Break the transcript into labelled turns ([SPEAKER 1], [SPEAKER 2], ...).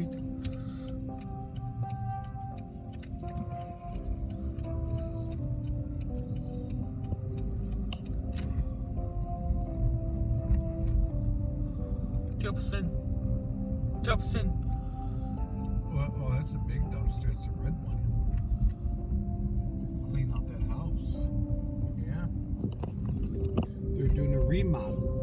[SPEAKER 1] sweet. Jefferson. Jefferson.
[SPEAKER 2] Well, well, that's a big dumpster. It's a red one. Clean out that house. Yeah. They're doing a remodel.